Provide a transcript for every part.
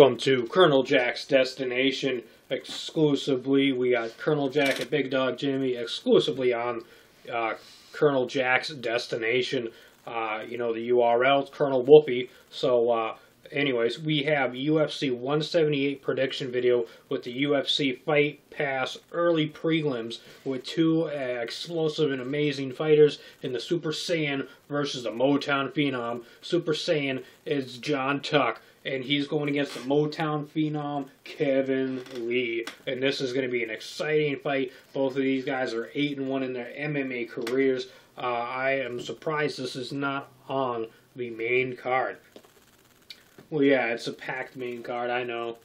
Welcome to Colonel Jack's Destination exclusively. We got Colonel Jack and Big Dog Jimmy exclusively on uh, Colonel Jack's Destination. Uh, you know, the URL Colonel Wolfie. So, uh, anyways, we have UFC 178 prediction video with the UFC Fight Pass early prelims with two explosive and amazing fighters in the Super Saiyan versus the Motown Phenom. Super Saiyan is Jon Tuck and he's going against the Motown phenom Kevin Lee. And this is going to be an exciting fight. Both of these guys are eight and one in their MMA careers. Uh, I am surprised this is not on the main card. Well, yeah, it's a packed main card. I know.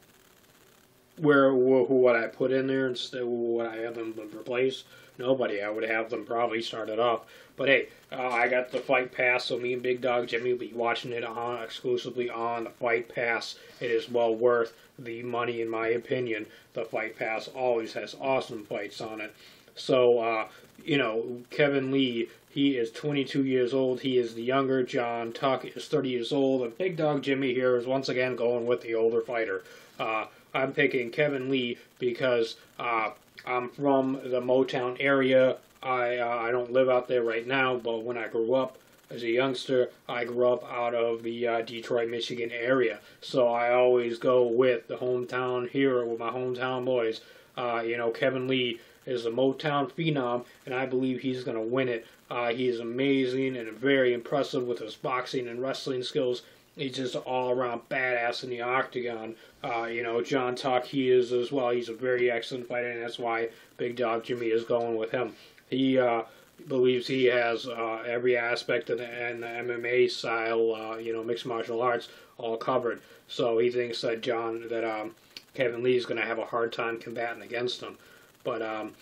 Where what I put in there instead of what I have them replace? Nobody. I would have them probably started off. But hey, uh, I got the Fight Pass, so me and Big Dog Jimmy will be watching it on exclusively on the Fight Pass. It is well worth the money, in my opinion. The Fight Pass always has awesome fights on it. So, uh, you know, Kevin Lee, he is 22 years old. He is the younger. Jon Tuck is 30 years old. And Big Dog Jimmy here is once again going with the older fighter. Uh, I'm picking Kevin Lee because uh, I'm from the Motown area. I uh, I don't live out there right now, but when I grew up as a youngster, I grew up out of the uh, Detroit, Michigan area. So I always go with the hometown hero, with my hometown boys. Uh, you know, Kevin Lee is a Motown phenom, and I believe he's going to win it. Uh, he is amazing and very impressive with his boxing and wrestling skills. He's just all around badass in the octagon. Uh, you know, Jon Tuck, he is as well. He's a very excellent fighter, and that's why Big Dog Jimmy is going with him. He uh, believes he has uh, every aspect of the, and the MMA style, uh, you know, mixed martial arts all covered. So he thinks that Jon, that um, Kevin Lee is going to have a hard time combating against him. But um,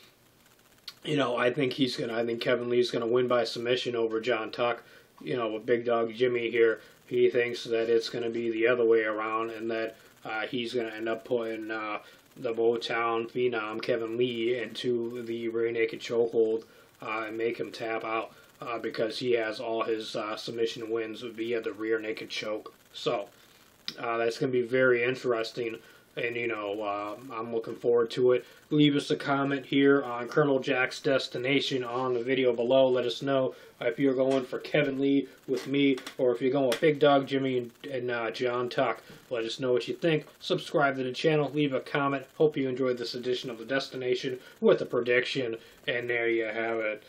you know, I think he's gonna. I think Kevin Lee's gonna win by submission over Jon Tuck. You know, with Big Dog Jimmy here he thinks that it's going to be the other way around and that uh, he's going to end up putting uh, the Motown phenom Kevin Lee into the rear naked chokehold and make him tap out uh, because he has all his uh, submission wins via the rear naked choke. So uh, that's going to be very interesting and you know uh, I'm looking forward to it. Leave us a comment here on Colonel Jack's destination on the video below. Let us know if you're going for Kevin Lee with me or if you're going with Big Dog Jimmy and, and uh, Jon Tuck. Let us know what you think. Subscribe to the channel. Leave a comment. Hope you enjoyed this edition of the destination with a prediction. And there you have it.